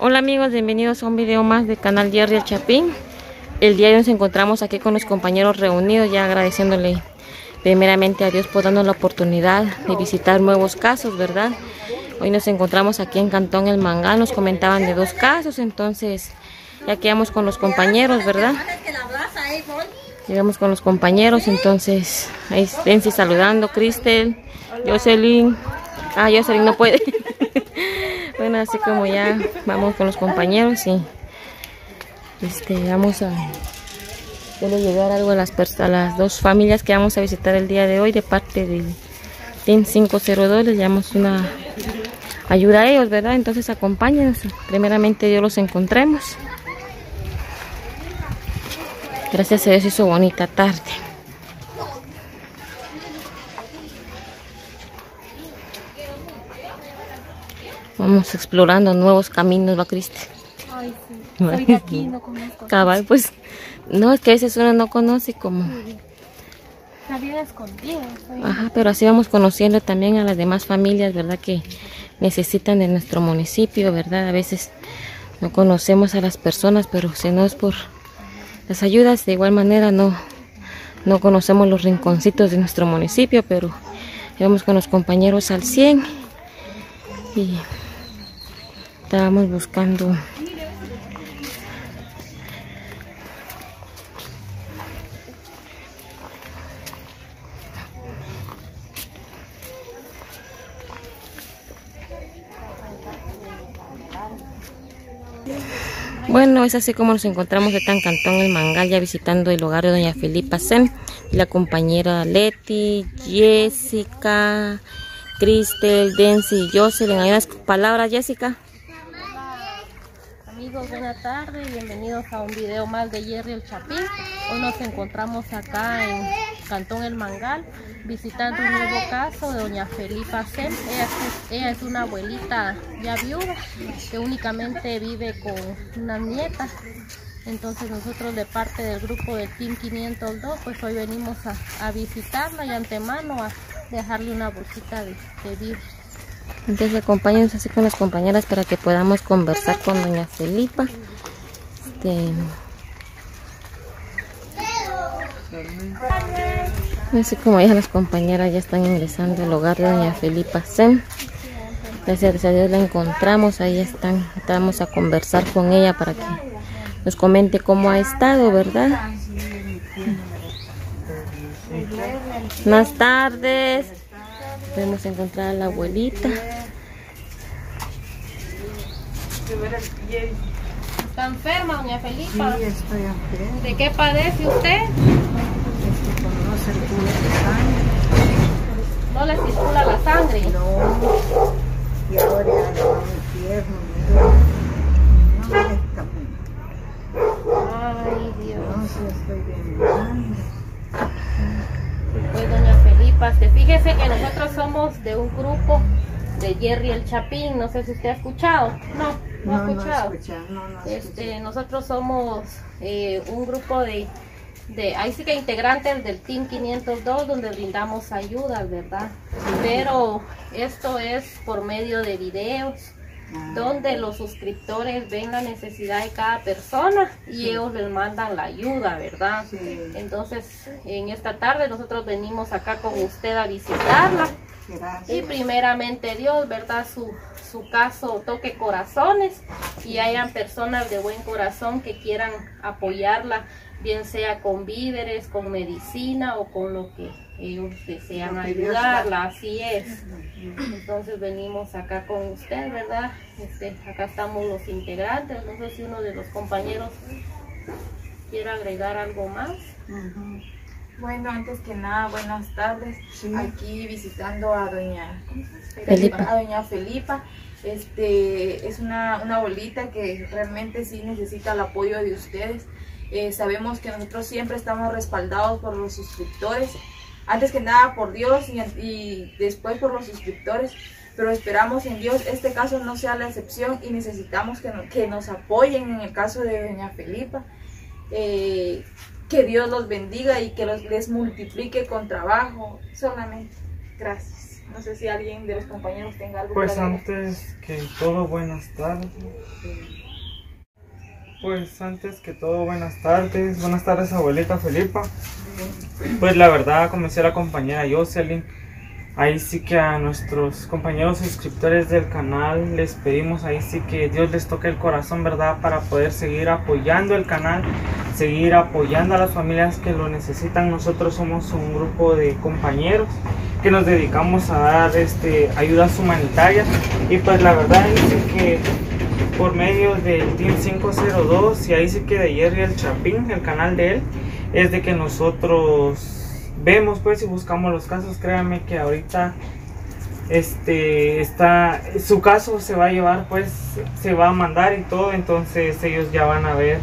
Hola amigos, bienvenidos a un video más del canal Jerry el Chapín. El día de hoy nos encontramos aquí con los compañeros reunidos, ya agradeciéndole primeramente a Dios por darnos la oportunidad de visitar nuevos casos, ¿verdad? Hoy nos encontramos aquí en Cantón El Mangal, nos comentaban de dos casos, entonces ya quedamos con los compañeros, ¿verdad? Llegamos con los compañeros, entonces ahí esténse saludando, Cristel, Jocelyn. Ah, Jocelyn no puede. Así como ya vamos con los compañeros y este, vamos a llegar algo a las, a las dos familias que vamos a visitar el día de hoy de parte del Team 502. Les llevamos una ayuda a ellos, ¿verdad? Entonces acompáñenos. Primeramente Dios los encontremos. Gracias a Dios hizo bonita tarde. Vamos explorando nuevos caminos, ¿va Cristi? Ay, sí. Soy de aquí, no conozco. Cabal, pues, no, es que a veces uno no conoce como... La vida escondida. Soy... Ajá, pero así vamos conociendo también a las demás familias, ¿verdad? Que necesitan de nuestro municipio, ¿verdad? A veces no conocemos a las personas, pero si no es por las ayudas, de igual manera no, no conocemos los rinconcitos de nuestro municipio, pero vamos con los compañeros al 100 y estábamos buscando Bueno, es así como nos encontramos de Tan Cantón El Mangal, ya visitando el hogar de doña Filipa Sen la compañera Leti, Jessica, Cristel, Densi y Jocelyn. ¿Hay unas palabras, Jessica? Amigos, buenas tardes, bienvenidos a un video más de Jerry el Chapín. Hoy nos encontramos acá en Cantón El Mangal, visitando un nuevo caso de doña Felipa Sem. Ella, es- una abuelita ya viuda que únicamente vive con una nieta. Entonces nosotros de parte del grupo del Team 502, pues hoy venimos a, visitarla y antemano a dejarle una bolsita de, de. Entonces acompáñenos así con las compañeras para que podamos conversar con doña Felipa. Este... Así como ya las compañeras ya están ingresando al hogar de doña Felipa. Gracias a Dios la encontramos, ahí están. Vamos a conversar con ella para que nos comente cómo ha estado, ¿verdad? Buenas tardes. Podemos encontrar a la abuelita. ¿Está enferma, doña Felipa? Sí, estoy enferma. ¿De qué padece usted? Este, no circula la No le circula la sangre. sangre, no. Y ahora ya no mi pierna, me duele. No me deja caminar. Ay, Dios. Entonces estoy bien grande. Pues, doña Fíjese que nosotros somos de un grupo de Jerry el Chapín. No sé si usted ha escuchado. No, no, ha No, no escuchado. escucha, no, no Este, nosotros somos eh, un grupo de, de, ahí sí que integrantes del Team 502 donde brindamos ayudas, ¿verdad? Pero esto es por medio de videos donde los suscriptores ven la necesidad de cada persona y ellos les mandan la ayuda, ¿verdad? Sí. Entonces, en esta tarde nosotros venimos acá con usted a visitarla y Gracias. primeramente Dios, ¿verdad? Su, su caso toque corazones y hayan personas de buen corazón que quieran apoyarla, bien sea con víveres, con medicina o con lo que ellos desean ayudarla, así es. Entonces venimos acá con usted, ¿verdad? Este, acá estamos los integrantes, no sé si uno de los compañeros quiere agregar algo más. Bueno, antes que nada, buenas tardes. Sí. Aquí visitando a doña Felipa. a doña Felipa. Este es una, una abuelita que realmente sí necesita el apoyo de ustedes. Eh, sabemos que nosotros siempre estamos respaldados por los suscriptores. Antes que nada por Dios y, y después por los suscriptores. Pero esperamos en Dios este caso no sea la excepción y necesitamos que, no- que nos apoyen en el caso de doña Felipa. Eh, que Dios los bendiga y que los, les multiplique con trabajo. Solamente. Gracias. No sé si alguien de los compañeros tenga algo Pues antes que todo, buenas tardes. Pues antes que todo, buenas tardes. Buenas tardes, abuelita Felipa. Pues la verdad, como decía la compañera Jocelyn, ahí sí que a nuestros compañeros suscriptores del canal les pedimos ahí sí que Dios les toque el corazón, ¿verdad? Para poder seguir apoyando el canal, seguir apoyando a las familias que lo necesitan. Nosotros somos un grupo de compañeros que nos dedicamos a dar este, ayudas humanitarias y pues la verdad es que por medio del Team 502 y ahí sí que de Jerry el Chapín, el canal de él, es de que nosotros vemos pues y buscamos los casos, créanme que ahorita este está su caso se va a llevar pues se va a mandar y todo, entonces ellos ya van a ver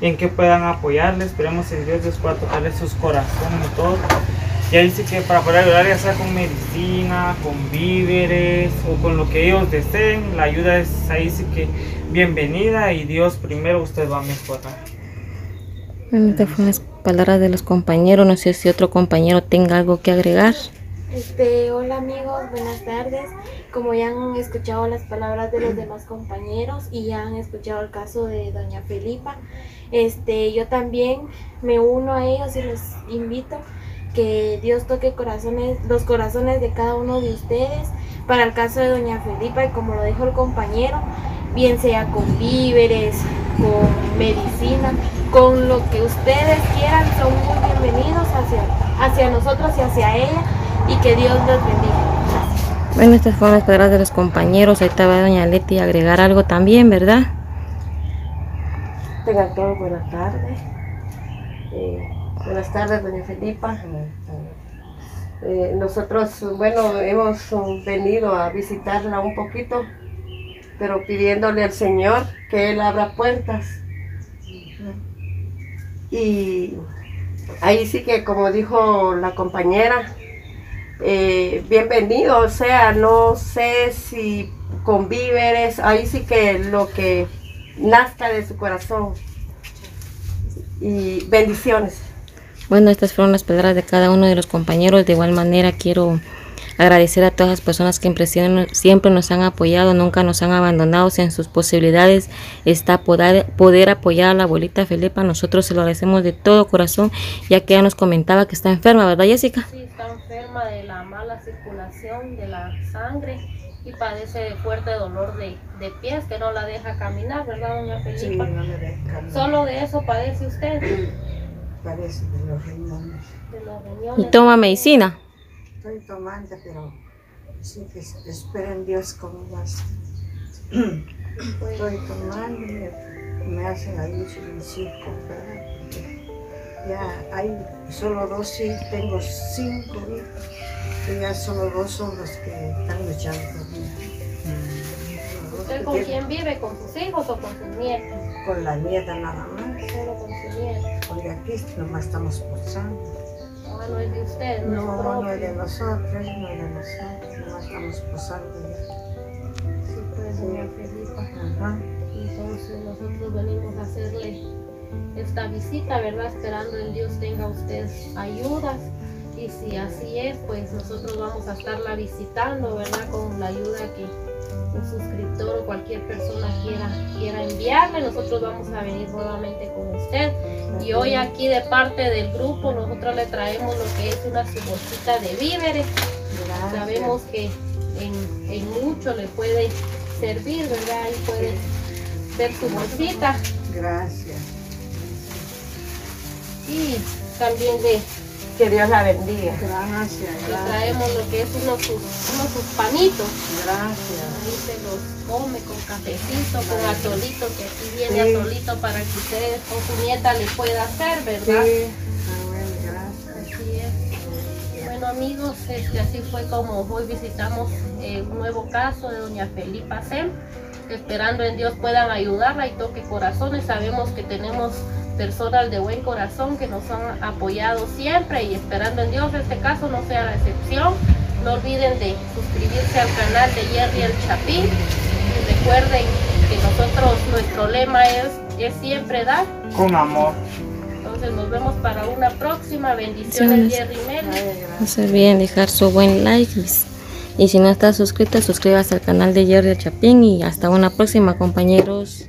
en qué puedan apoyarle, esperemos en Dios Dios pueda tocarle sus corazones y todo. Y ahí sí que para poder ayudar ya sea con medicina, con víveres o con lo que ellos deseen, la ayuda es ahí sí que bienvenida y Dios primero usted va a mejorar. Bueno, estas fueron las palabras de los compañeros. No sé si otro compañero tenga algo que agregar. Este, hola amigos, buenas tardes. Como ya han escuchado las palabras de los demás compañeros y ya han escuchado el caso de doña Felipa, este, yo también me uno a ellos y los invito que Dios toque corazones, los corazones de cada uno de ustedes para el caso de doña Felipa y como lo dijo el compañero, bien sea con víveres, con medicina, con lo que ustedes quieran, son muy bienvenidos hacia, hacia nosotros y hacia ella y que Dios los bendiga. Gracias. Bueno, estas fueron las palabras de los compañeros. Ahí estaba doña Leti a agregar algo también, ¿verdad? Tengan todos buenas tardes. Eh, buenas tardes, doña Felipa. Eh, nosotros, bueno, hemos venido a visitarla un poquito, pero pidiéndole al Señor que Él abra puertas. Y ahí sí que, como dijo la compañera, eh, bienvenido, o sea, no sé si con víveres, ahí sí que lo que nazca de su corazón. Y bendiciones. Bueno, estas fueron las palabras de cada uno de los compañeros. De igual manera, quiero agradecer a todas las personas que siempre, siempre nos han apoyado, nunca nos han abandonado. Si en sus posibilidades está poder, poder apoyar a la abuelita Felipa, nosotros se lo agradecemos de todo corazón, ya que ella nos comentaba que está enferma, ¿verdad, Jessica? Sí, está enferma de la mala circulación de la sangre y padece de fuerte dolor de, de pies que no la deja caminar, ¿verdad, doña Sí, Felipa? no me dejan. Solo de eso padece usted, Parece de los riñones. los Y toma medicina. Estoy tomando, pero sí que es- espero en Dios cómo vas. Pues, Estoy tomando, me, me hacen ahí un circo, ¿verdad? Ya hay solo dos, sí, tengo cinco hijos. Y ya solo dos son los que están luchando conmigo. ¿Usted con quién vive? ¿Con sus hijos o con sus nietos? Con la nieta nada más. Solo. Porque aquí nomás estamos posando. Ah, no es de usted, no, es No, propio. no es de nosotros, no es de nosotros, nomás estamos posando ya. Sí, pues. Ajá. Entonces nosotros venimos a hacerle esta visita, ¿verdad? Esperando en Dios tenga usted ayudas. Y si así es, pues nosotros vamos a estarla visitando, ¿verdad? Con la ayuda que un suscriptor o cualquier persona quiera, quiera enviarle. Nosotros vamos a venir nuevamente con usted. Y hoy aquí de parte del grupo nosotros le traemos lo que es una su bolsita de víveres. Gracias. Sabemos que en, en mucho le puede servir, ¿verdad? Ahí puede ser su bolsita. Gracias. Y también le, Que Dios la bendiga. Gracias, le traemos lo que es unos sus, unos sus panitos. Gracias. Ahí se los come con cafecito, con atolito, que aquí viene Sí. atolito para que ustedes con su nieta le pueda hacer, Sí. ¿verdad? Ah, bueno, gracias. Así es. Bueno amigos, este, así fue como hoy visitamos eh, un nuevo caso de doña Felipa Sem, esperando en Dios puedan ayudarla y toque corazones. Sabemos que tenemos personas de buen corazón que nos han apoyado siempre y esperando en Dios este caso no sea la excepción. No olviden de suscribirse al canal de Jerry el Chapín y recuerden que nosotros, nuestro lema es, es siempre dar. Con amor. Entonces nos vemos para una próxima. Bendiciones. Jerry Mel. No se olviden dejar su buen like. Y si no estás suscrito, suscríbase al canal de Jerry el Chapín y hasta una próxima compañeros.